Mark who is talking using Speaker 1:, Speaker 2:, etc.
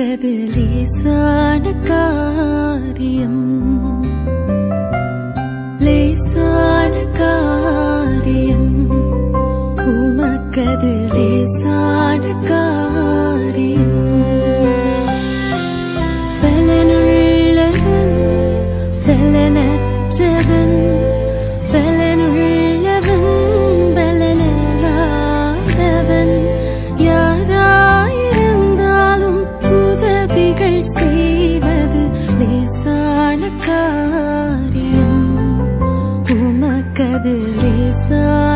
Speaker 1: உமக்கது லேசான காரியம். லேசான காரியம். உமக்கது லேசான காரியம். பலனுள்ளவன் பலனற்றவன் delícia